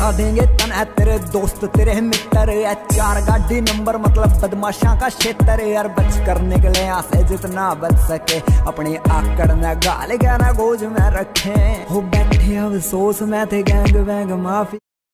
बता देंगे तन। है तेरे दोस्त, तेरे मित्र या चार गाड़ी नंबर मतलब बदमाशा का क्षेत्र यार बच कर निकले से जितना बच सके। अपनी आकड़ में गाल गाना गोज में रखे। हो बैठे अफसोस, में थे गैंग वैंग माफ़ी